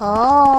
哦。